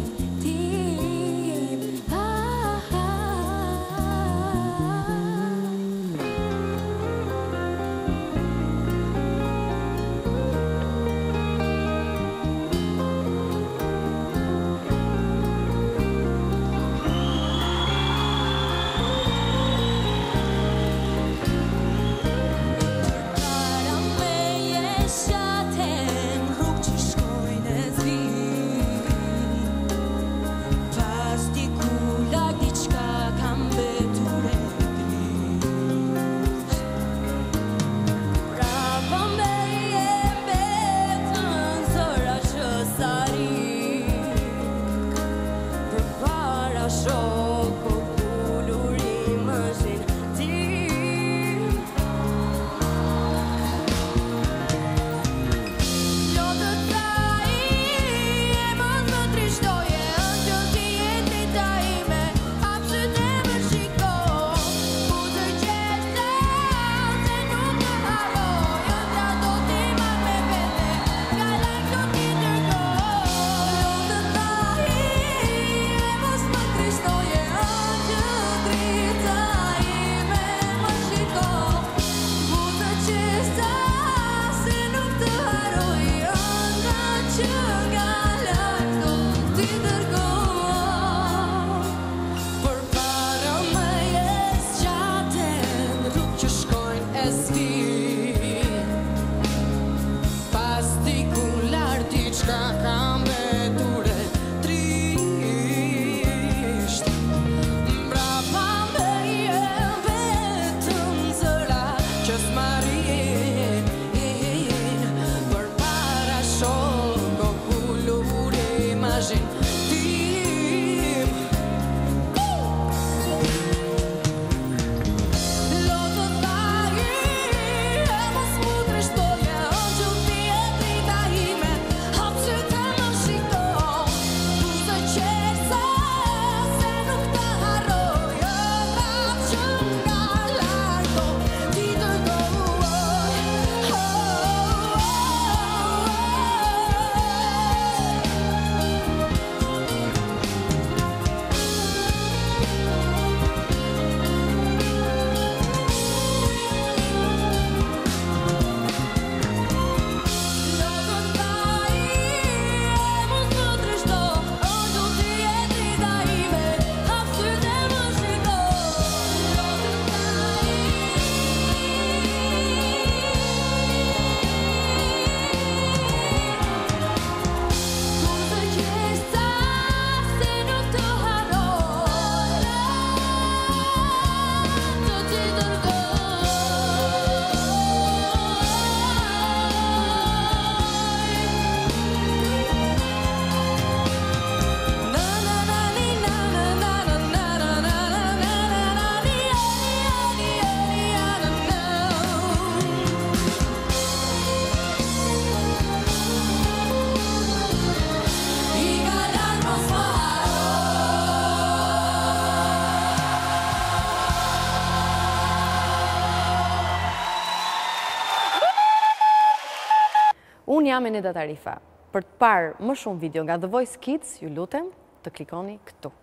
Thank you. coragem Unë jam e një datarifa për të parë më shumë video nga The Voice Kids, ju lutem të klikoni këtu.